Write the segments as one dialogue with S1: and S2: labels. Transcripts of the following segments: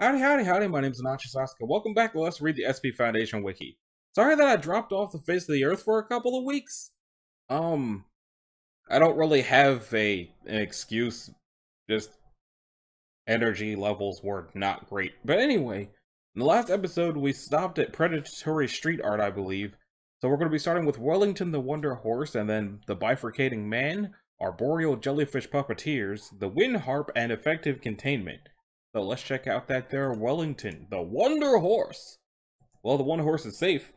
S1: Howdy, howdy, howdy, my name is Inachi Sasuke. Welcome back Let's Read the SCP Foundation Wiki. Sorry that I dropped off the face of the earth for a couple of weeks. Um, I don't really have a an excuse. Just energy levels were not great. But anyway, in the last episode, we stopped at predatory street art, I believe. So we're going to be starting with Wellington the Wonder Horse, and then the Bifurcating Man, Arboreal Jellyfish Puppeteers, the Wind Harp, and Effective Containment. So let's check out that there Wellington, the Wonder Horse. Well, the Wonder Horse is safe.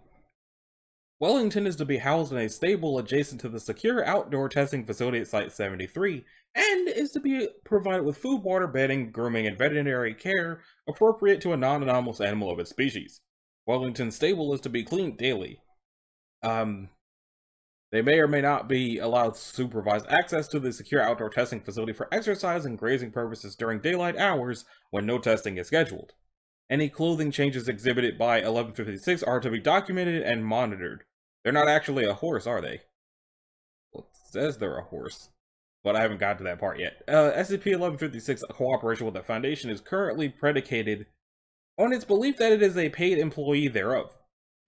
S1: Wellington is to be housed in a stable adjacent to the secure outdoor testing facility at Site 73, and is to be provided with food, water, bedding, grooming, and veterinary care appropriate to a non-anomalous animal of its species. Wellington's stable is to be cleaned daily. Um, they may or may not be allowed supervised access to the secure outdoor testing facility for exercise and grazing purposes during daylight hours when no testing is scheduled. Any clothing changes exhibited by 1156 are to be documented and monitored. They're not actually a horse, are they? Well, it says they're a horse, but I haven't got to that part yet. Uh, SCP-1156 cooperation with the Foundation is currently predicated on its belief that it is a paid employee thereof.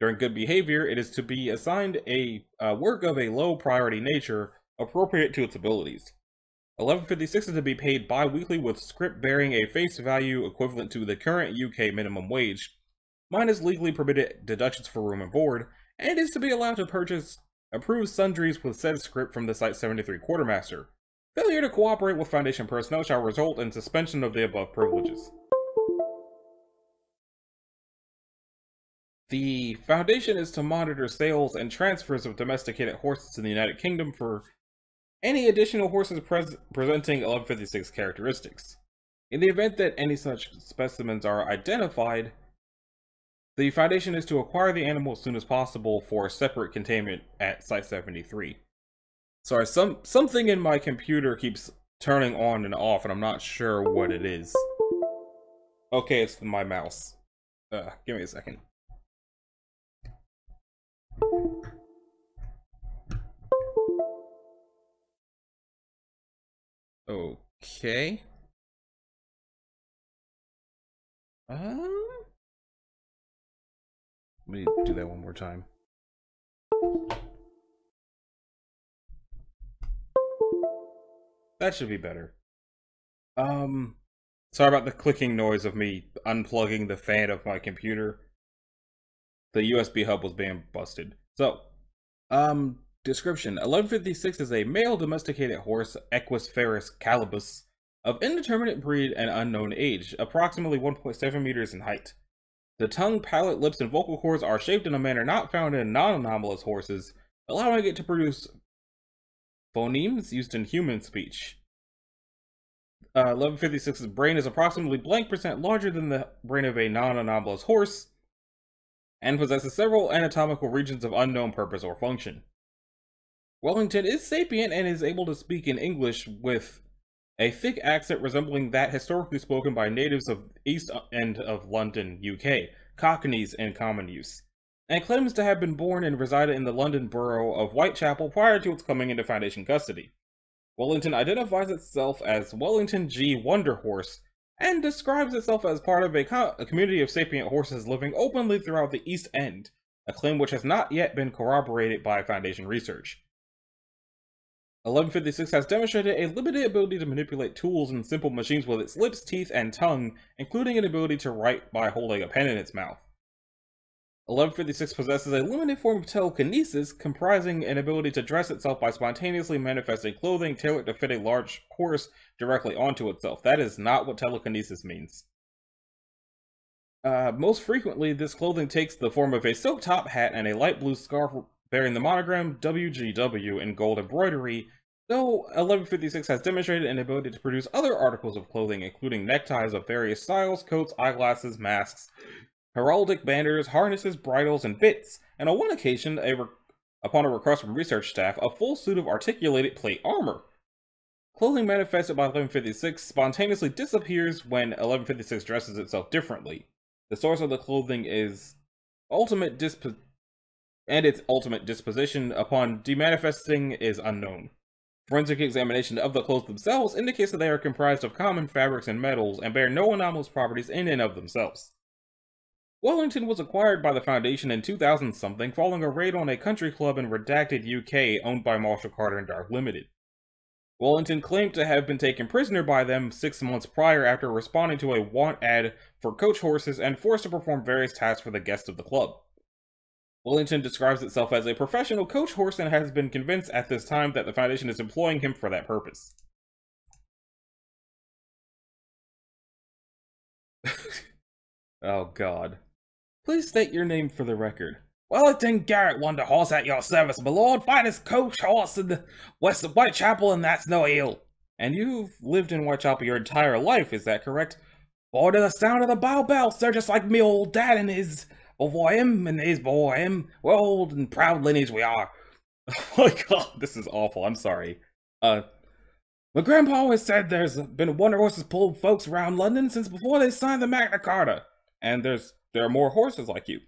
S1: During good behavior, it is to be assigned a uh, work of a low priority nature appropriate to its abilities. 1156 is to be paid bi-weekly with script bearing a face value equivalent to the current UK minimum wage, minus legally permitted deductions for room and board, and is to be allowed to purchase approved sundries with said script from the Site 73 Quartermaster. Failure to cooperate with Foundation personnel shall result in suspension of the above privileges. The Foundation is to monitor sales and transfers of domesticated horses in the United Kingdom for any additional horses pres presenting 1156 characteristics. In the event that any such specimens are identified, the Foundation is to acquire the animal as soon as possible for separate containment at Site 73. Sorry, some something in my computer keeps turning on and off, and I'm not sure what it is. Okay, it's my mouse. Uh, give me a second. Okay. Um. Let me do that one more time. That should be better. Um, sorry about the clicking noise of me unplugging the fan of my computer the USB hub was being busted. So, um, description 1156 is a male domesticated horse, Equus ferus caballus, of indeterminate breed and unknown age, approximately 1.7 meters in height. The tongue, palate, lips, and vocal cords are shaped in a manner not found in non anomalous horses, allowing it to produce phonemes used in human speech. Uh, 1156's brain is approximately blank percent larger than the brain of a non anomalous horse, and possesses several anatomical regions of unknown purpose or function. Wellington is sapient and is able to speak in English with a thick accent resembling that historically spoken by natives of East End of London, UK, Cockneys in common use, and claims to have been born and resided in the London borough of Whitechapel prior to its coming into Foundation custody. Wellington identifies itself as Wellington G. Wonderhorse and describes itself as part of a, co a, community of sapient horses living openly throughout the East End, a claim which has not yet been corroborated by Foundation research. 1156 has demonstrated a limited ability to manipulate tools and simple machines with its lips, teeth, and tongue, including an ability to write by holding a pen in its mouth. 1156 possesses a limited form of telekinesis, comprising an ability to dress itself by spontaneously manifesting clothing tailored to fit a large horse directly onto itself. That is not what telekinesis means. Uh, most frequently, this clothing takes the form of a silk top hat and a light blue scarf bearing the monogram WGW in gold embroidery, though 1156 has demonstrated an ability to produce other articles of clothing, including neckties of various styles, coats, eyeglasses, masks, heraldic banners, harnesses, bridles, and bits, and on one occasion, a upon a request from research staff, a full suit of articulated plate armor. Clothing manifested by 1156 spontaneously disappears when 1156 dresses itself differently. The source of the clothing is ultimate disp and its ultimate disposition upon demanifesting is unknown.
S2: Forensic examination of the clothes themselves indicates that they are comprised of common fabrics and metals and bear no anomalous properties in and of themselves. Wellington was acquired by the Foundation in 2000 something following a raid on a country club in Redacted, UK owned by Marshall Carter and Dark Limited. Wellington claimed to have been taken prisoner by them six months prior after responding to a want ad for coach horses and forced to perform various tasks for the guests of the club. Wellington describes itself as a professional coach horse and has been convinced at this time that the Foundation is employing him for that purpose. oh god. Please state your name for the record.
S1: Wellington Garrett, Wonder Horse at your service, my lord. Finest coach horse in the west of Whitechapel, and that's no ill.
S2: And you've lived in Whitechapel your entire life, is that correct?
S1: Boy, to the sound of the bow bells, they're just like me old dad and his before him and his boy him. We're old and proud lineage we are.
S2: oh my god, this is awful. I'm sorry. Uh,
S1: my grandpa always said there's been wonder horses pulled folks around London since before they signed the Magna Carta.
S2: And there's there are more horses like you.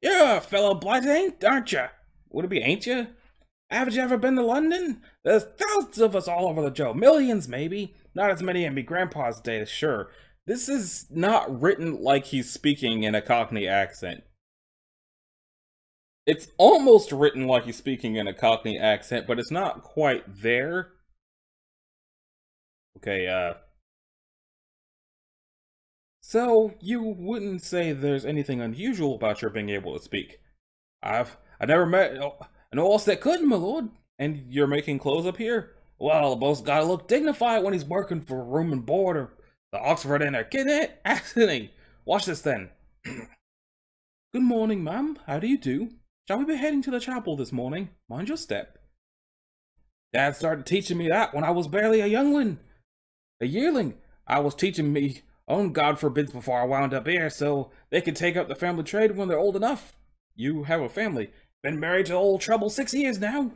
S1: You're a fellow blight, ain't, aren't you?
S2: Would it be ain't you?
S1: Haven't you ever been to London? There's thousands of us all over the Joe. Millions, maybe. Not as many in me grandpa's day, sure.
S2: This is not written like he's speaking in a Cockney accent. It's almost written like he's speaking in a Cockney accent, but it's not quite there. Okay, uh... So, you wouldn't say there's anything unusual about your being able to speak?
S1: I've I never met an horse that couldn't, my lord.
S2: And you're making clothes up here?
S1: Well, the boss gotta look dignified when he's working for room and board or the Oxford Inner. Get it? Accidentally. Watch this then.
S2: Good morning, ma'am. How do you do? Shall we be heading to the chapel this morning? Mind your step.
S1: Dad started teaching me that when I was barely a youngling. A yearling. I was teaching me own God forbids before I wound up here, so they could take up the family trade when they're old enough.
S2: You have a family.
S1: Been married to old trouble six years now.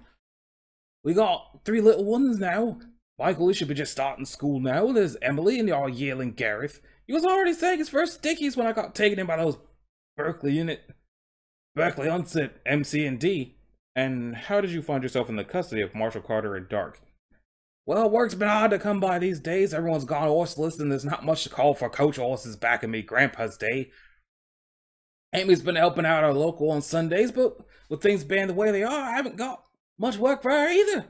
S1: We got three little ones now. Michael he should be just starting school now. There's Emily and our yearling Gareth. He was already saying his first stickies when I got taken in by those Berkeley unit. Berkeley onset MC and D.
S2: And how did you find yourself in the custody of Marshall Carter and Dark?
S1: Well, work's been hard to come by these days. Everyone's gone horseless, and there's not much to call for coach horses back in me grandpa's day. Amy's been helping out our local on Sundays, but with things being the way they are, I haven't got much work for her either.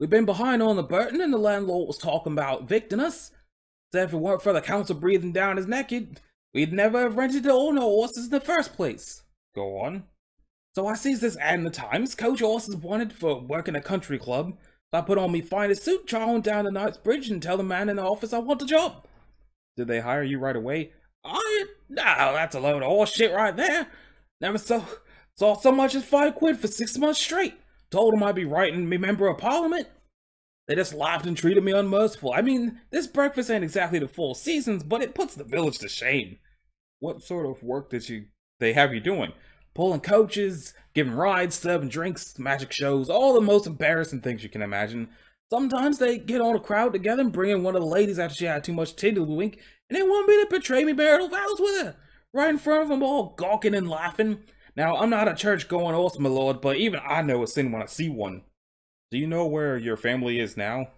S1: We've been behind on the Burton, and the landlord was talking about evicting us. Said if it weren't for the council breathing down his neck, he'd, we'd never have rented to own horses in the first place.
S2: Go on.
S1: So I sees this ad in the Times. Coach horses wanted for working a country club. So I put on me finest suit, charling down to Knightsbridge, and tell the man in the office I want the job.
S2: Did they hire you right away?
S1: I no, that's a load of horse shit right there. Never saw saw so much as five quid for six months straight. Told them I'd be writing me member of parliament. They just laughed and treated me unmerciful. I mean, this breakfast ain't exactly the Four Seasons, but it puts the village to shame.
S2: What sort of work did you they have you doing?
S1: Pulling coaches, giving rides, serving drinks, magic shows, all the most embarrassing things you can imagine. Sometimes they get all the crowd together and bring in one of the ladies after she had too much tiddlywink, and they want me to betray me marital vows with her. Right in front of them all, gawking and laughing. Now, I'm not a church-going horse, my lord, but even I know a sin when I see one.
S2: Do you know where your family is now?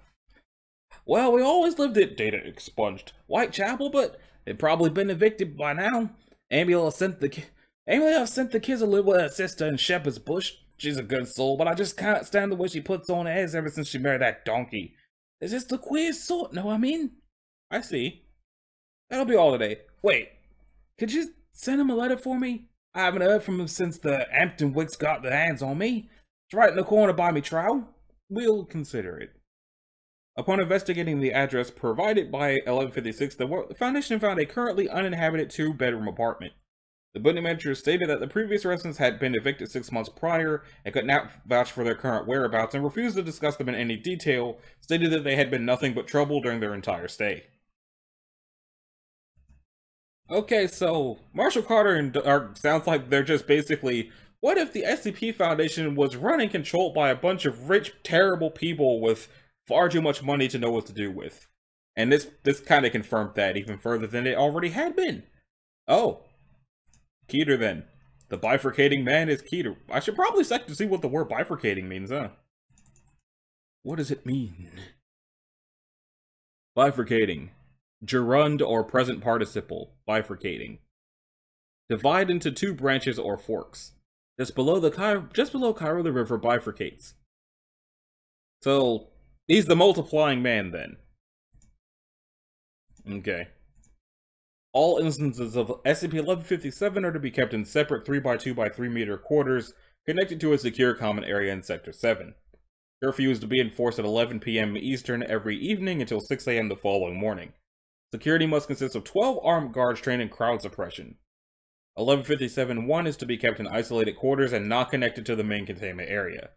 S1: Well, we always lived at data expunged Whitechapel, but they've probably been evicted by now. Ambulance sent the have sent the kids to live with her sister in Shepherd's Bush. She's a good soul, but I just can't stand the way she puts on airs ever since she married that donkey. It's just the queer sort, know what I mean?
S2: I see.
S1: That'll be all today. Wait, could you send him a letter for me? I haven't heard from him since the Hampton Wicks got their hands on me. It's right in the corner by me trow.
S2: We'll consider it. Upon investigating the address provided by 1156, the Foundation found a currently uninhabited two-bedroom apartment. The building manager stated that the previous residents had been evicted six months prior and could not vouch for their current whereabouts and refused to discuss them in any detail, stated that they had been nothing but trouble during their entire stay. Okay, so Marshall Carter and Dark sounds like they're just basically what if the SCP Foundation was run and controlled by a bunch of rich, terrible people with far too much money to know what to do with? And this this kind of confirmed that even further than it already had been. Oh, Keter then. The bifurcating man is Keter. I should probably check to see what the word bifurcating means, huh?
S1: What does it mean? Bifurcating. Gerund or present participle. Bifurcating. Divide into two branches or forks. Just below the Cairo, just below Cairo, the river bifurcates. So he's the multiplying man then. Okay. All instances of SCP-1157 are to be kept in separate 3x2x3 meter quarters connected to a secure common area in Sector 7. Curfew is to be enforced at 11 p.m. Eastern every evening until 6 a.m. the following morning. Security must consist of 12 armed guards trained in crowd suppression. 1157-1 is to be kept in isolated quarters and not connected to the main containment area.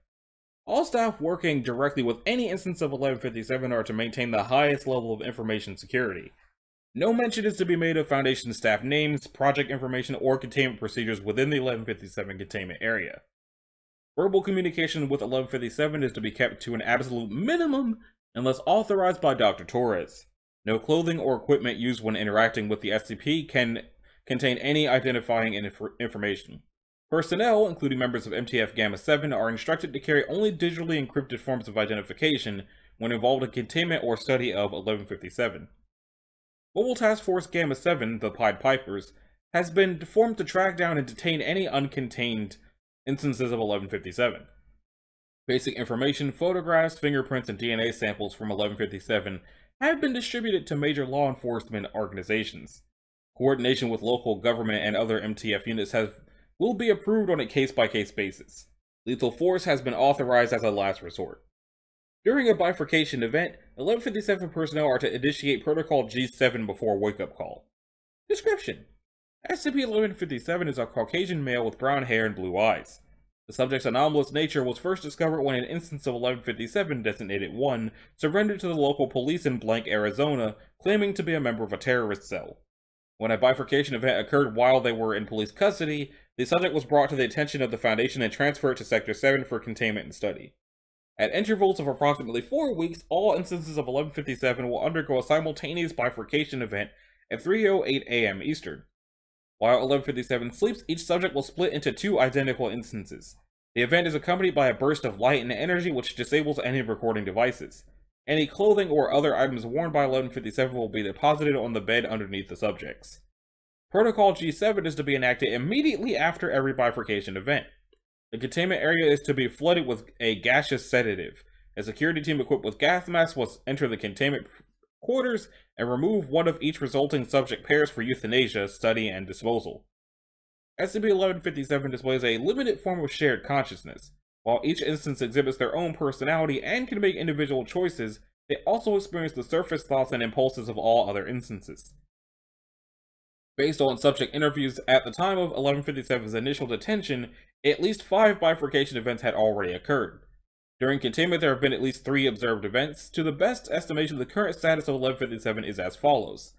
S1: All staff working directly with any instance of 1157 are to maintain the highest level of information security. No mention is to be made of Foundation staff names, project information, or containment procedures within the 1157 containment area. Verbal communication with 1157 is to be kept to an absolute minimum unless authorized by Dr. Torres. No clothing or equipment used when interacting with the SCP can contain any identifying inf information. Personnel, including members of MTF Gamma 7, are instructed to carry only digitally encrypted forms of identification when involved in containment or study of 1157. Mobile Task Force Gamma 7, the Pied Pipers, has been formed to track down and detain any uncontained instances of 1157. Basic information, photographs, fingerprints, and DNA samples from 1157 have been distributed to major law enforcement organizations. Coordination with local government and other MTF units has, will be approved on a case-by-case -case basis. Lethal force has been authorized as a last resort. During a bifurcation event, 1157 personnel are to initiate Protocol G7 before wake-up call. Description SCP-1157 is a Caucasian male with brown hair and blue eyes. The subject's anomalous nature was first discovered when an instance of 1157, designated 1, surrendered to the local police in Blank, Arizona, claiming to be a member of a terrorist cell. When a bifurcation event occurred while they were in police custody, the subject was brought to the attention of the Foundation and transferred to Sector 7 for containment and study. At intervals of approximately four weeks, all instances of 1157 will undergo a simultaneous bifurcation event at 3.08 a.m. Eastern. While 1157 sleeps, each subject will split into two identical instances. The event is accompanied by a burst of light and energy which disables any recording devices. Any clothing or other items worn by 1157 will be deposited on the bed underneath the subjects. Protocol G7 is to be enacted immediately after every bifurcation event. The containment area is to be flooded with a gaseous sedative. A security team equipped with gas masks will enter the containment quarters and remove one of each resulting subject pairs for euthanasia, study, and disposal. SCP-1157 displays a limited form of shared consciousness. While each instance exhibits their own personality and can make individual choices, they also experience the surface thoughts and impulses of all other instances. Based on subject interviews at the time of 1157's initial detention, at least five bifurcation events had already occurred. During containment, there have been at least three observed events. To the best estimation, the current status of 1157 is as follows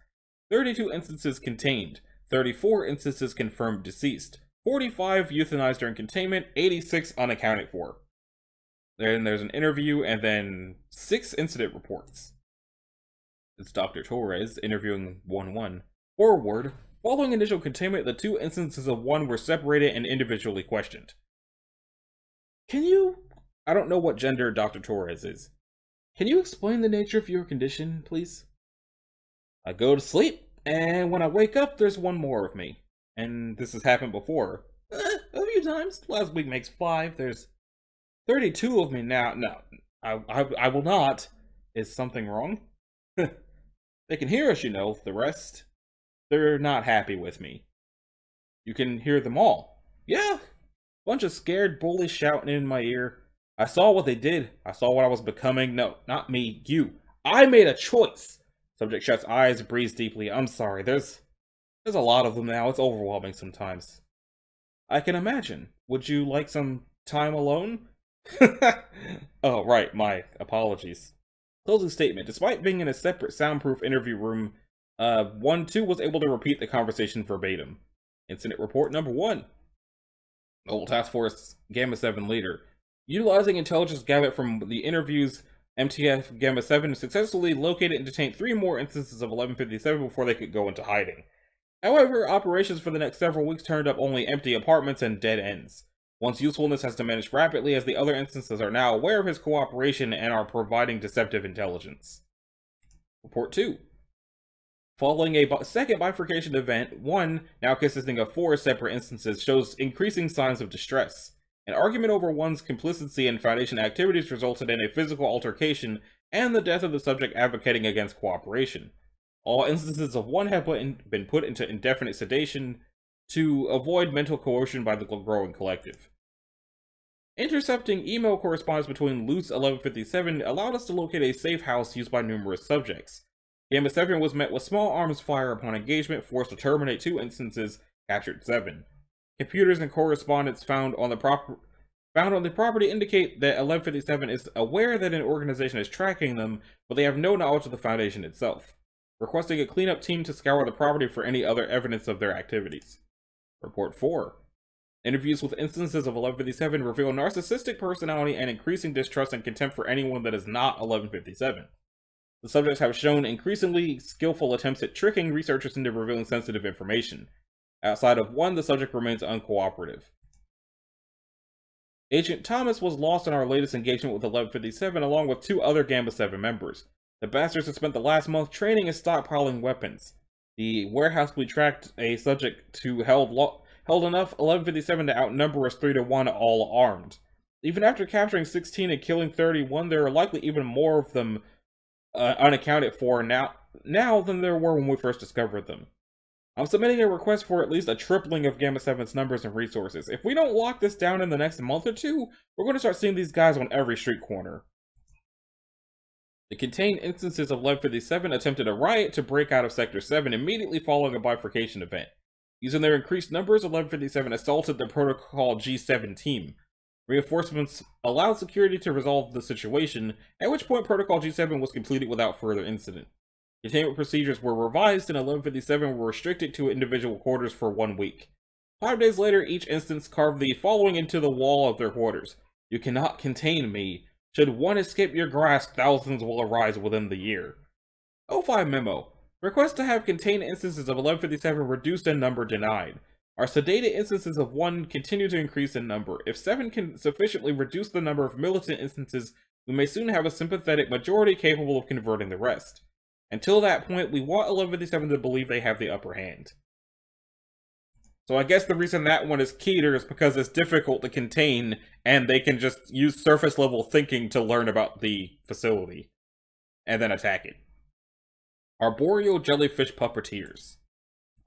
S1: 32 instances contained, 34 instances confirmed deceased, 45 euthanized during containment, 86 unaccounted for. Then there's an interview, and then six incident reports. It's Dr. Torres interviewing 1 1. Forward, following initial containment, the two instances of 1 were separated and individually questioned. Can you I don't know what gender Dr. Torres is. Can you explain the nature of your condition, please? I go to sleep, and when I wake up, there's one more of me. And this has happened before. Eh, a few times. Last week makes five. There's 32 of me now. No, I, I, I will not. Is something wrong? they can hear us, you know. The rest, they're not happy with me. You can hear them all. Yeah, bunch of scared bullies shouting in my ear. I saw what they did. I saw what I was becoming. No, not me. You. I made a choice. Subject shuts eyes, breathes deeply. I'm sorry. There's there's a lot of them now. It's overwhelming sometimes. I can imagine. Would you like some time alone? oh, right. My apologies. Closing statement. Despite being in a separate soundproof interview room, uh, 1-2 was able to repeat the conversation verbatim. Incident report number 1. Mobile Task Force Gamma 7 leader. Utilizing intelligence gathered from the interviews, MTF Gamma 7 successfully located and detained three more instances of 1157 before they could go into hiding. However, operations for the next several weeks turned up only empty apartments and dead ends. One's usefulness has diminished rapidly as the other instances are now aware of his cooperation and are providing deceptive intelligence. Report 2. Following a second bifurcation event, 1, now consisting of four separate instances, shows increasing signs of distress. An argument over one's complicity in Foundation activities resulted in a physical altercation and the death of the subject advocating against cooperation. All instances of 1 have been put into indefinite sedation to avoid mental coercion by the growing collective. Intercepting email correspondence between Loose 1157 allowed us to locate a safe house used by numerous subjects. Gamma 7 was met with small arms fire upon engagement, forced to terminate two instances, captured 7. Computers and correspondence found on the found on the property indicate that 1157 is aware that an organization is tracking them, but they have no knowledge of the Foundation itself, requesting a cleanup team to scour the property for any other evidence of their activities. Report 4. Interviews with instances of 1157 reveal narcissistic personality and increasing distrust and contempt for anyone that is not 1157. The subjects have shown increasingly skillful attempts at tricking researchers into revealing sensitive information. Outside of one, the subject remains uncooperative. Agent Thomas was lost in our latest engagement with 1157 along with two other Gamma 7 members. The bastards had spent the last month training and stockpiling weapons. The warehouse we tracked a subject to held held enough 1157 to outnumber us 3 to 1 all armed. Even after capturing 16 and killing 31, there are likely even more of them uh, unaccounted for now, now than there were when we first discovered them. I'm submitting a request for at least a tripling of Gamma 7's numbers and resources. If we don't lock this down in the next month or two, we're going to start seeing these guys on every street corner. The contained instances of 1157 attempted a riot to break out of Sector 7 immediately following a bifurcation event. Using their increased numbers, 1157 assaulted the Protocol G7 team. Reinforcements allowed security to resolve the situation, at which point Protocol G7 was completed without further incident. Containment procedures were revised and 1157 were restricted to individual quarters for one week. Five days later, each instance carved the following into the wall of their quarters. You cannot contain me. Should one escape your grasp, thousands will arise within the year. O5 Memo. Request to have contained instances of 1157 reduced in number denied. Our sedated instances of 1 continue to increase in number. If 7 can sufficiently reduce the number of militant instances, we may soon have a sympathetic majority capable of converting the rest. Until that point, we want 1157 to believe they have the upper hand. So I guess the reason that one is keyed is because it's difficult to contain, and they can just use surface level thinking to learn about the facility, and then attack it. Arboreal jellyfish puppeteers.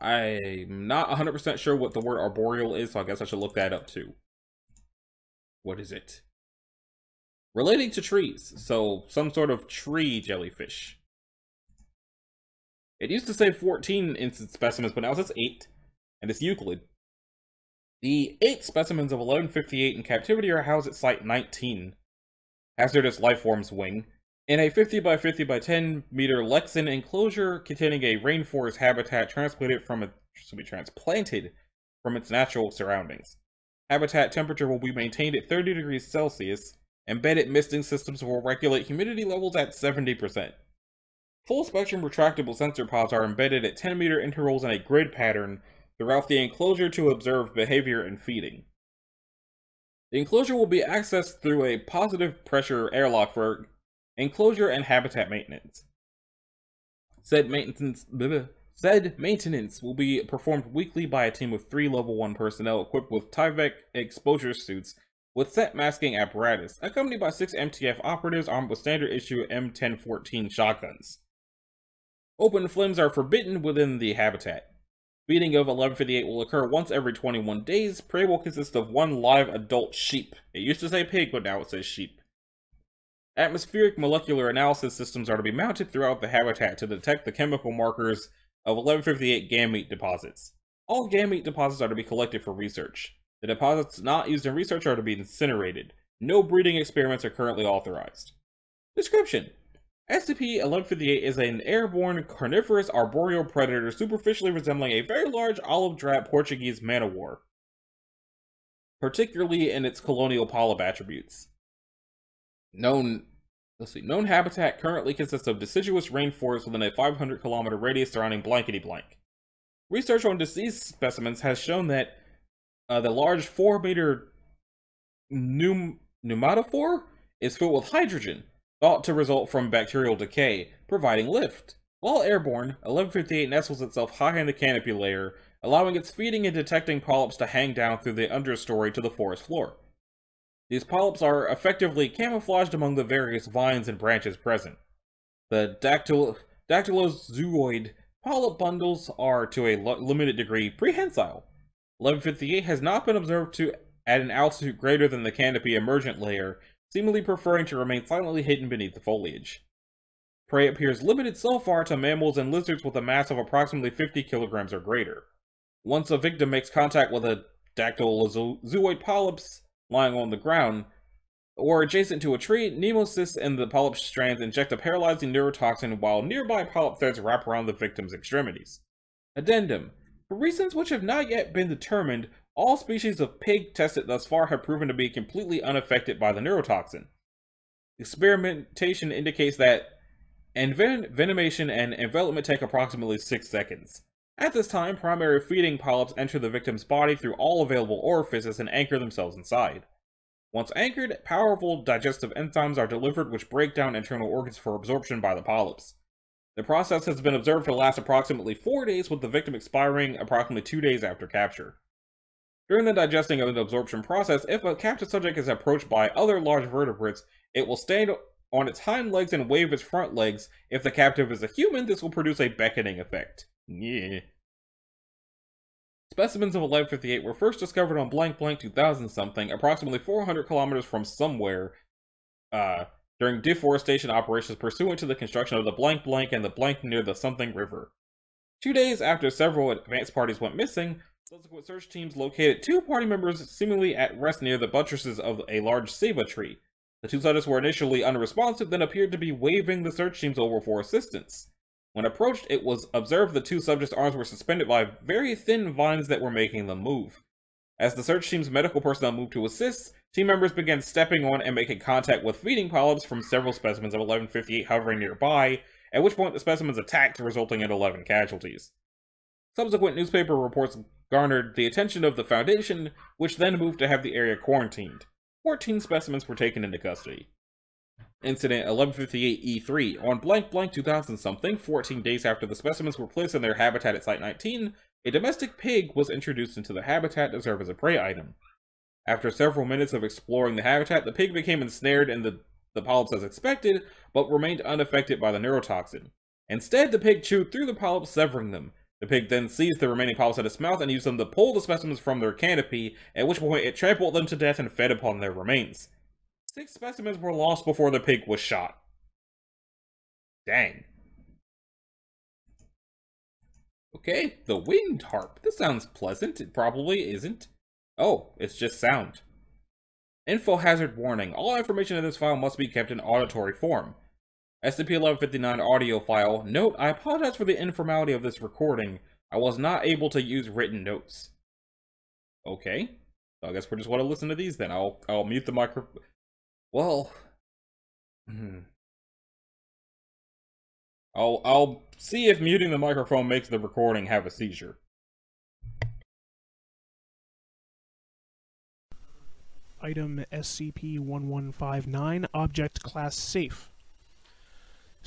S1: I'm not 100% sure what the word arboreal is, so I guess I should look that up too. What is it? Relating to trees, so some sort of tree jellyfish. It used to say 14 instant specimens, but now it says 8, and it's Euclid. The 8 specimens of 1158 in captivity are housed at Site 19, Hazardous Lifeforms Wing, in a 50 by 50 by 10 meter Lexan enclosure containing a rainforest habitat transplanted from to be transplanted from its natural surroundings. Habitat temperature will be maintained at 30 degrees Celsius. Embedded misting systems will regulate humidity levels at 70%. Full spectrum retractable sensor pods are embedded at 10 meter intervals in a grid pattern throughout the enclosure to observe behavior and feeding. The enclosure will be accessed through a positive pressure airlock for enclosure and habitat maintenance. Said maintenance blah, said maintenance will be performed weekly by a team of three level 1 personnel equipped with Tyvek exposure suits with set masking apparatus, accompanied by six MTF operatives armed with standard issue M1014 shotguns. Open flames are forbidden within the habitat. Feeding of 1158 will occur once every 21 days. Prey will consist of one live adult sheep. It used to say pig, but now it says sheep. Atmospheric molecular analysis systems are to be mounted throughout the habitat to detect the chemical markers of 1158 gamete deposits. All gamete deposits are to be collected for research. The deposits not used in research are to be incinerated. No breeding experiments are currently authorized. Description SCP-1158 is an airborne carnivorous arboreal predator superficially resembling a very large olive-drab Portuguese man-o'-war, particularly in its colonial polyp attributes. Known let's see, known habitat currently consists of deciduous rainforest within a 500 kilometer radius surrounding blankety blank. Research on deceased specimens has shown that uh, the large 4 meter pneum- pneumatophore is filled with hydrogen, thought to result from bacterial decay, providing lift. While airborne, 1158 nestles itself high in the canopy layer, allowing its feeding and detecting polyps to hang down through the understory to the forest floor. These polyps are effectively camouflaged among the various vines and branches present. The dactyl- dactylozooid polyp bundles are, to a limited degree, prehensile. 1158 has not been observed to at an altitude greater than the canopy emergent layer, seemingly preferring to remain silently hidden beneath the foliage. Prey appears limited so far to mammals and lizards with a mass of approximately 50 kilograms or greater. Once a victim makes contact with a dactylozooid polyps lying on the ground, or adjacent to a tree, nemocysts and the polyp strands inject a paralyzing neurotoxin while nearby polyp threads wrap around the victim's extremities. Addendum. For reasons which have not yet been determined, all species of pig tested thus far have proven to be completely unaffected by the neurotoxin. Experimentation indicates that envenomation and envelopment take approximately 6 seconds. At this time, primary feeding polyps enter the victim's body through all available orifices and anchor themselves inside. Once anchored, powerful digestive enzymes are delivered which break down internal organs for absorption by the polyps. The process has been observed to last approximately 4 days with the victim expiring approximately 2 days after capture. During the digesting and absorption process, if a captured subject is approached by other large vertebrates, it will stand on its hind legs and wave its front legs. If the captive is a human, this will produce a beckoning effect. Yeah. Specimens of 1158 were first discovered on blank blank 2000 something, approximately 400 kilometers from somewhere, uh, during deforestation operations pursuant to the construction of the blank blank and the blank near the something river. Two days after several advance parties went missing, Subsequent search teams located two party members seemingly at rest near the buttresses of a large ceiba tree. The two subjects were initially unresponsive, then appeared to be waving the search teams over for assistance. When approached, it was observed the two subjects' arms were suspended by very thin vines that were making them move. As the search team's medical personnel moved to assist, team members began stepping on and making contact with feeding polyps from several specimens of 1158 hovering nearby, at which point the specimens attacked, resulting in 11 casualties. Subsequent newspaper reports garnered the attention of the Foundation, which then moved to have the area quarantined. 14 specimens were taken into custody. Incident 1158E3 on blank blank 2000 something, 14 days after the specimens were placed in their habitat at Site 19, a domestic pig was introduced into the habitat to serve as a prey item. After several minutes of exploring the habitat, the pig became ensnared in the, the polyps as expected, but remained unaffected by the neurotoxin. Instead, the pig chewed through the polyps, severing them. The pig then seized the remaining polyps at its mouth and used them to pull the specimens from their canopy, at which point it trampled them to death and fed upon their remains. Six specimens were lost before the pig was shot. Dang. Okay, the wind harp. This sounds pleasant. It probably isn't. Oh, it's just sound. Info hazard warning. All information in this file must be kept in auditory form. SCP-1159 audio file. Note, I apologize for the informality of this recording. I was not able to use written notes. Okay. So I guess we're just going to listen to these then. I'll I'll mute the micro... Well... Hmm. I'll, I'll see if muting the microphone makes the recording have a seizure.
S3: Item SCP-1159, Object Class Safe.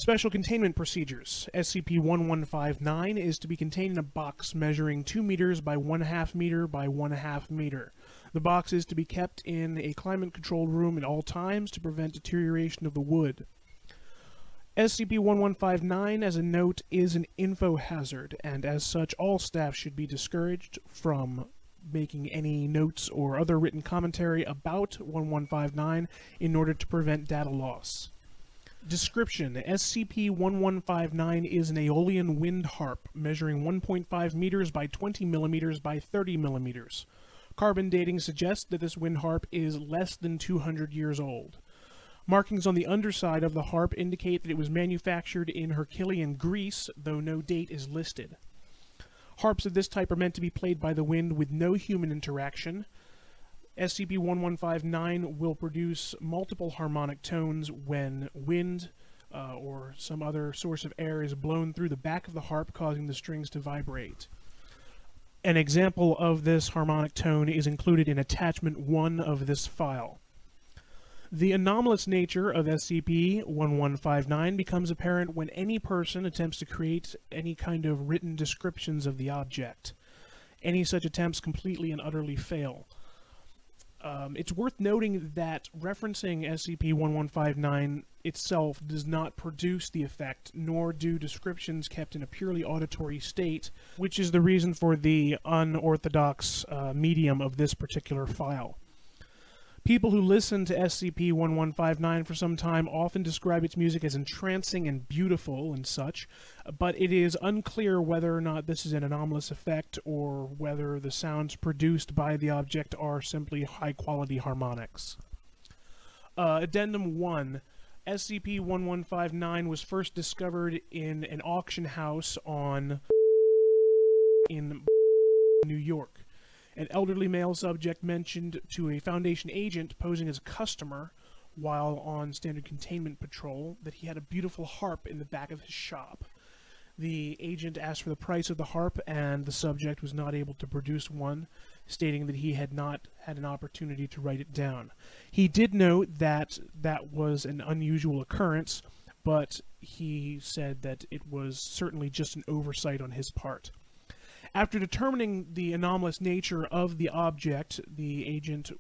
S3: Special Containment Procedures. SCP-1159 is to be contained in a box measuring 2 meters by 1 half meter by 1 half meter. The box is to be kept in a climate-controlled room at all times to prevent deterioration of the wood. SCP-1159, as a note, is an info hazard, and as such, all staff should be discouraged from making any notes or other written commentary about 1159 in order to prevent data loss. Description SCP-1159 is an Aeolian wind harp measuring 1.5 meters by 20 millimeters by 30 millimeters. Carbon dating suggests that this wind harp is less than 200 years old. Markings on the underside of the harp indicate that it was manufactured in Herculean Greece, though no date is listed. Harps of this type are meant to be played by the wind with no human interaction. SCP-1159 will produce multiple harmonic tones when wind uh, or some other source of air is blown through the back of the harp, causing the strings to vibrate. An example of this harmonic tone is included in attachment 1 of this file. The anomalous nature of SCP-1159 becomes apparent when any person attempts to create any kind of written descriptions of the object. Any such attempts completely and utterly fail. Um, it's worth noting that referencing SCP-1159 itself does not produce the effect, nor do descriptions kept in a purely auditory state, which is the reason for the unorthodox uh, medium of this particular file. People who listen to SCP-1159 for some time often describe its music as entrancing and beautiful and such, but it is unclear whether or not this is an anomalous effect or whether the sounds produced by the object are simply high-quality harmonics. Uh, Addendum 1 SCP-1159 was first discovered in an auction house on in New York. An elderly male subject mentioned to a Foundation agent posing as a customer while on standard containment patrol that he had a beautiful harp in the back of his shop. The agent asked for the price of the harp, and the subject was not able to produce one, stating that he had not had an opportunity to write it down. He did note that that was an unusual occurrence, but he said that it was certainly just an oversight on his part. After determining the anomalous nature of the object, the agent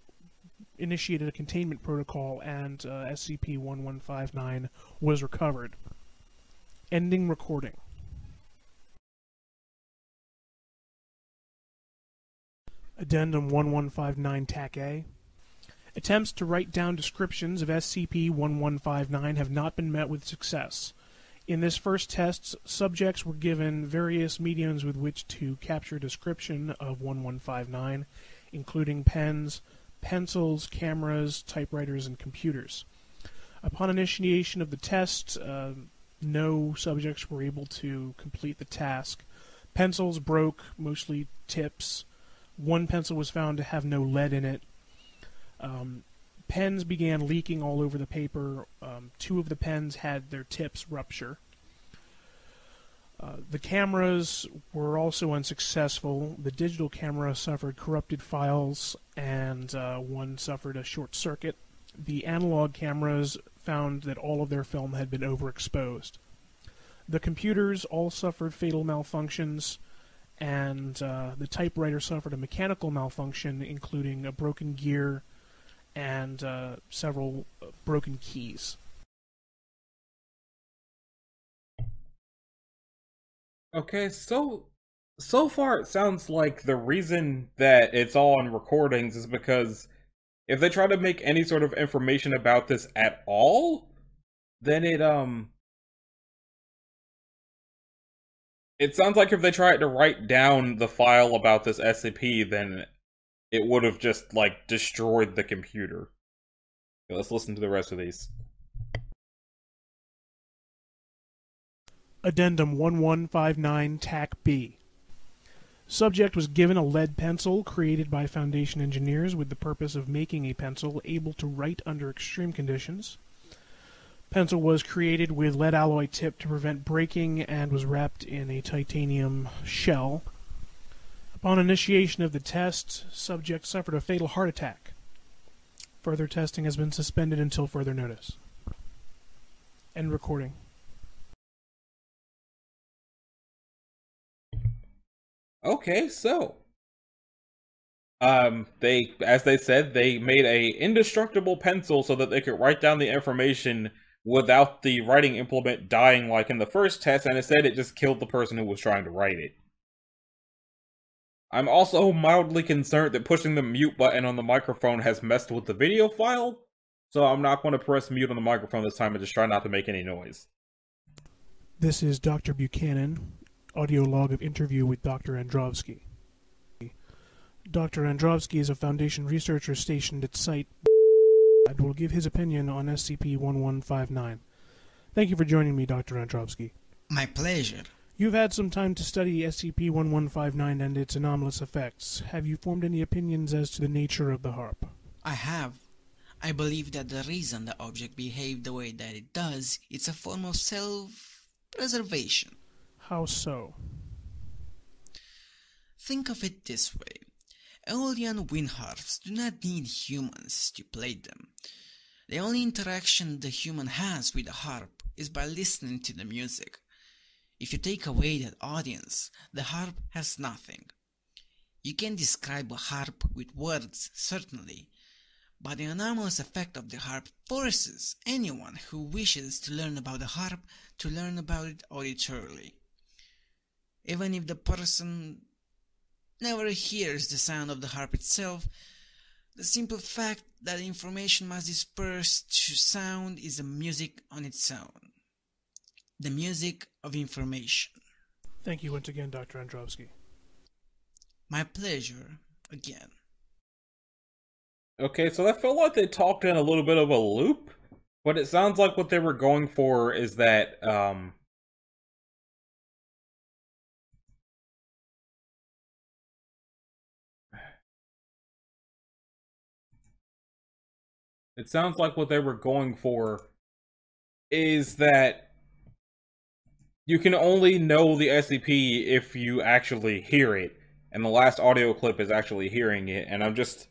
S3: initiated a containment protocol and uh, SCP-1159 was recovered. Ending recording. Addendum 1159 TAC A. Attempts to write down descriptions of SCP-1159 have not been met with success. In this first test, subjects were given various mediums with which to capture description of 1159, including pens, pencils, cameras, typewriters, and computers. Upon initiation of the test, uh, no subjects were able to complete the task. Pencils broke, mostly tips. One pencil was found to have no lead in it. Um, pens began leaking all over the paper. Um, two of the pens had their tips rupture. Uh, the cameras were also unsuccessful. The digital camera suffered corrupted files, and uh, one suffered a short circuit. The analog cameras found that all of their film had been overexposed. The computers all suffered fatal malfunctions, and uh, the typewriter suffered a mechanical malfunction, including a broken gear and uh, several uh, broken keys.
S1: Okay, so so far it sounds like the reason that it's all on recordings is because if they try to make any sort of information about this at all, then it um it sounds like if they tried to write down the file about this SCP, then it would have just like destroyed the computer. Let's listen to the rest of these.
S3: Addendum 1159 TAC B. Subject was given a lead pencil created by Foundation engineers with the purpose of making a pencil able to write under extreme conditions. Pencil was created with lead alloy tip to prevent breaking and was wrapped in a titanium shell. Upon initiation of the test, subject suffered a fatal heart attack. Further testing has been suspended until further notice. End recording.
S1: Okay, so um they as they said they made a indestructible pencil so that they could write down the information without the writing implement dying like in the first test and instead it just killed the person who was trying to write it. I'm also mildly concerned that pushing the mute button on the microphone has messed with the video file, so I'm not going to press mute on the microphone this time and just try not to make any noise.
S3: This is Dr. Buchanan, audio log of interview with Dr. Androvsky. Dr. Androvsky is a Foundation researcher stationed at Site and will give his opinion on SCP-1159. Thank you for joining me, Dr. Androvsky.
S4: My pleasure.
S3: You've had some time to study SCP-1159 and its anomalous effects. Have you formed any opinions as to the nature of the HARP?
S4: I have. I believe that the reason the object behaved the way that it does is a form of self-preservation.
S3: How so?
S4: Think of it this way. Aeolian wind harps do not need humans to play them. The only interaction the human has with the harp is by listening to the music. If you take away that audience, the harp has nothing. You can describe a harp with words, certainly, but the anomalous effect of the harp forces anyone who wishes to learn about the harp to learn about it auditorily. Even if the person never hears the sound of the harp itself, the simple fact that information must disperse to sound is a music on its own. The music of information.
S3: Thank you once again, Dr. Androvsky.
S4: My pleasure, again.
S1: Okay, so that felt like they talked in a little bit of a loop, but it sounds like what they were going for is that um It sounds like what they were going for is that you can only know the SCP if you actually hear it, and the last audio clip is actually hearing it, and I'm just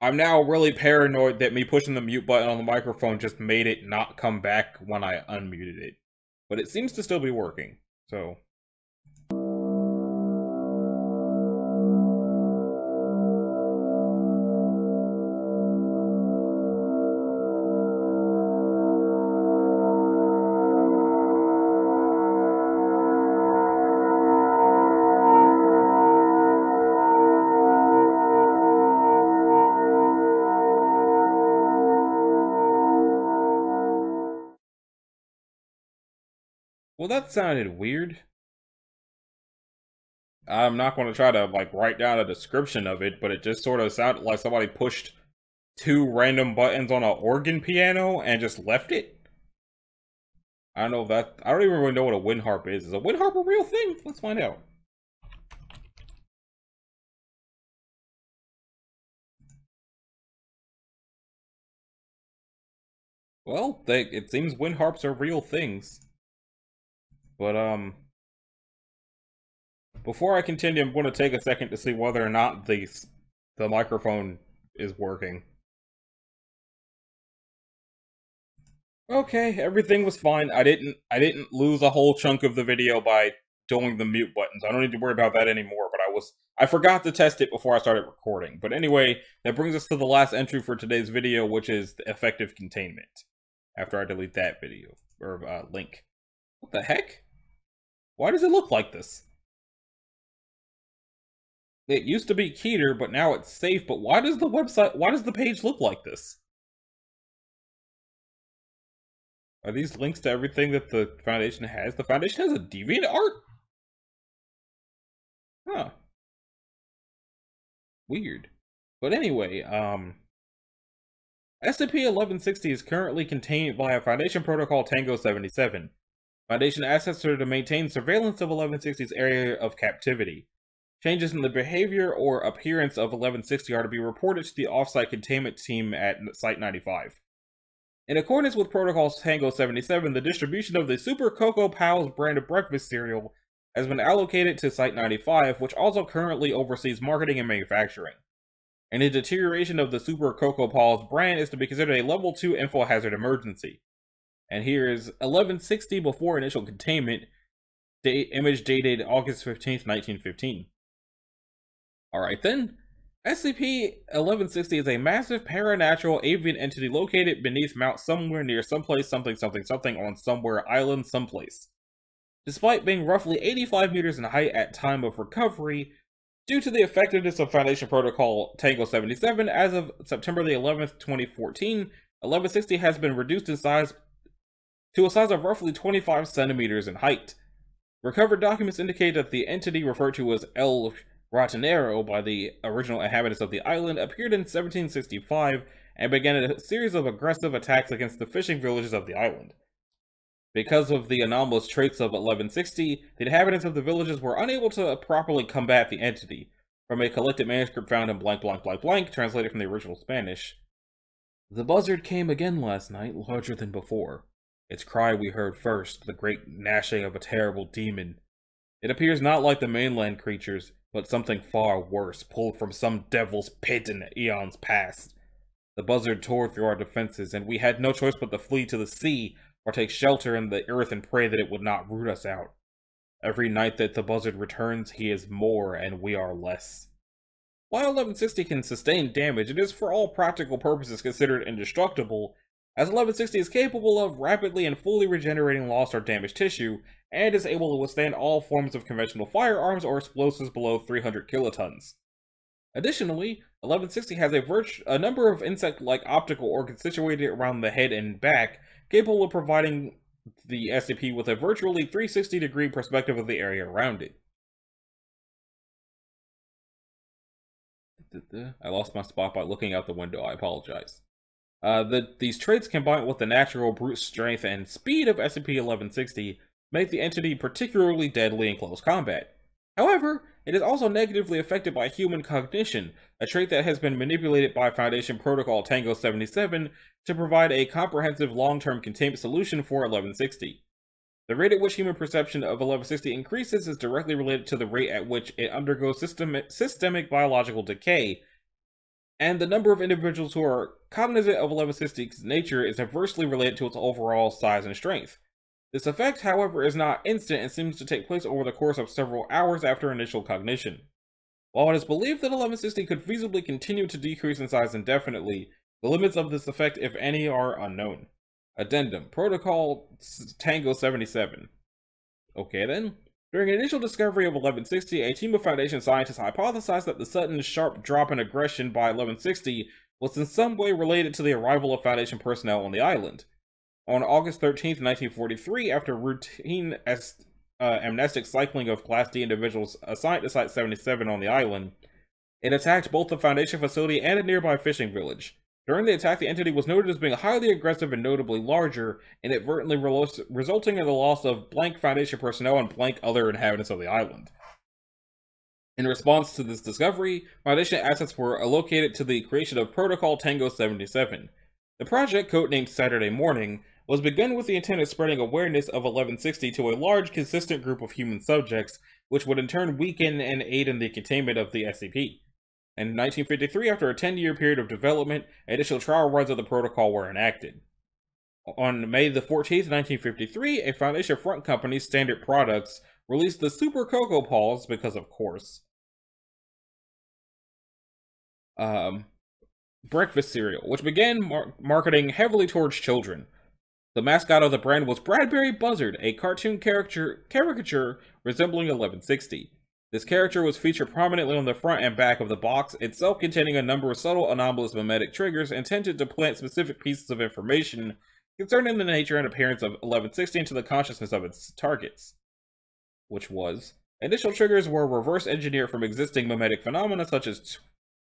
S1: I'm now really paranoid that me pushing the mute button on the microphone just made it not come back when I unmuted it. But it seems to still be working, so that sounded weird. I'm not going to try to like write down a description of it, but it just sort of sounded like somebody pushed two random buttons on an organ piano and just left it. I don't know if that. I don't even really know what a wind harp is. Is a wind harp a real thing? Let's find out. Well, they, it seems wind harps are real things. But um before I continue, I'm going to take a second to see whether or not the the microphone is working. Okay, everything was fine. I didn't I didn't lose a whole chunk of the video by doing the mute buttons. I don't need to worry about that anymore, but I was I forgot to test it before I started recording. But anyway, that brings us to the last entry for today's video, which is effective containment. After I delete that video or uh, link. What the heck? Why does it look like this? It used to be Keter, but now it's safe, but why does the website, why does the page look like this? Are these links to everything that the Foundation has? The Foundation has a deviant art? Huh. Weird. But anyway, um... SCP-1160 is currently contained via Foundation Protocol Tango 77. Foundation asks her to maintain surveillance of 1160's area of captivity. Changes in the behavior or appearance of 1160 are to be reported to the offsite containment team at Site 95. In accordance with Protocol Tango 77, the distribution of the Super Cocoa Pals brand of breakfast cereal has been allocated to Site 95, which also currently oversees marketing and manufacturing. Any deterioration of the Super Cocoa Pals brand is to be considered a Level 2 info hazard emergency. And here is 1160 before initial containment, date, image dated August 15th, 1915. Alright then, SCP-1160 is a massive paranatural avian entity located beneath Mount somewhere near someplace something something something on somewhere island someplace. Despite being roughly 85 meters in height at time of recovery, due to the effectiveness of Foundation Protocol Tango 77, as of September the 11th, 2014, 1160 has been reduced in size to a size of roughly 25 centimeters in height. Recovered documents indicate that the entity referred to as El Ratonero by the original inhabitants of the island appeared in 1765 and began a series of aggressive attacks against the fishing villages of the island. Because of the anomalous traits of 1160, the inhabitants of the villages were unable to properly combat the entity, from a collected manuscript found in blank blank blank blank, translated from the original Spanish. The buzzard came again last night, larger than before. Its cry we heard first, the great gnashing of a terrible demon. It appears not like the mainland creatures, but something far worse, pulled from some devil's pit in eons past. The buzzard tore through our defenses, and we had no choice but to flee to the sea or take shelter in the earth and pray that it would not root us out. Every night that the buzzard returns, he is more and we are less. While 1160 can sustain damage, it is for all practical purposes considered indestructible, as 1160 is capable of rapidly and fully regenerating lost or damaged tissue, and is able to withstand all forms of conventional firearms or explosives below 300 kilotons. Additionally, 1160 has a, a number of insect-like optical organs situated around the head and back, capable of providing the SCP with a virtually 360 degree perspective of the area around it. I lost my spot by looking out the window, I apologize. Uh, the, these traits combined with the natural brute strength and speed of SCP-1160 make the entity particularly deadly in close combat. However, it is also negatively affected by human cognition, a trait that has been manipulated by Foundation Protocol Tango 77 to provide a comprehensive long-term containment solution for 1160. The rate at which human perception of 1160 increases is directly related to the rate at which it undergoes systemic, systemic biological decay, and the number of individuals who are cognizant of 1160's nature is inversely related to its overall size and strength. This effect, however, is not instant and seems to take place over the course of several hours after initial cognition. While it is believed that 1160 could feasibly continue to decrease in size indefinitely, the limits of this effect, if any, are unknown. Addendum Protocol Tango 77. Okay then. During initial discovery of 1160, a team of Foundation scientists hypothesized that the sudden sharp drop in aggression by 1160 was in some way related to the arrival of Foundation personnel on the island. On August 13, 1943, after routine as, uh, amnestic cycling of Class D individuals assigned to Site 77 on the island, it attacked both the Foundation facility and a nearby fishing village. During the attack, the entity was noted as being highly aggressive and notably larger, inadvertently resulting in the loss of blank Foundation personnel and blank other inhabitants of the island. In response to this discovery, Foundation assets were allocated to the creation of Protocol Tango 77. The project, codenamed Saturday Morning, was begun with the intent of spreading awareness of 1160 to a large, consistent group of human subjects, which would in turn weaken and aid in the containment of the SCP. In 1953, after a 10-year period of development, initial trial runs of the protocol were enacted. On May the 14th, 1953, a Foundation front company, Standard Products, released the Super Cocoa Paws because, of course, um, breakfast cereal, which began mar marketing heavily towards children. The mascot of the brand was Bradbury Buzzard, a cartoon caricature resembling 1160. This character was featured prominently on the front and back of the box, itself containing a number of subtle anomalous memetic triggers intended to plant specific pieces of information concerning the nature and appearance of 1160 into the consciousness of its targets. Which was, initial triggers were reverse engineered from existing memetic phenomena such as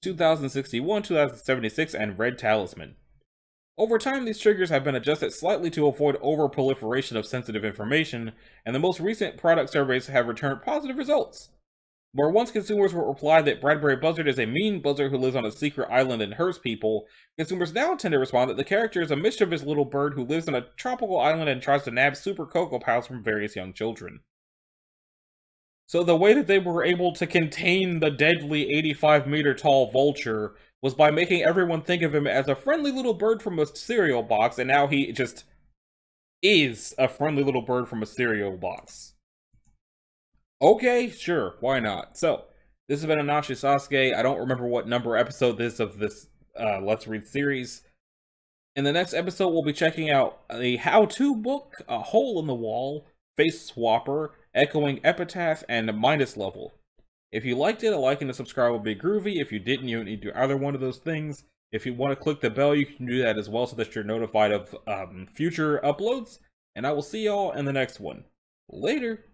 S1: 2061, 2076, and Red Talisman. Over time, these triggers have been adjusted slightly to avoid over-proliferation of sensitive information, and the most recent product surveys have returned positive results. Where once consumers would reply that Bradbury Buzzard is a mean buzzard who lives on a secret island and hurts people, consumers now tend to respond that the character is a mischievous little bird who lives on a tropical island and tries to nab super cocoa pows from various young children. So the way that they were able to contain the deadly 85 meter tall vulture was by making everyone think of him as a friendly little bird from a cereal box, and now he just is a friendly little bird from a cereal box. Okay, sure, why not? So, this has been Inachi Sasuke. I don't remember what number episode this of this uh, Let's Read series. In the next episode, we'll be checking out a how-to book, A Hole in the Wall, Face Swapper, Echoing Epitaph, and Minus Level. If you liked it, a like and a subscribe would be groovy. If you didn't, you don't need to do either one of those things. If you want to click the bell, you can do that as well so that you're notified of um, future uploads. And I will see y'all in the next one. Later!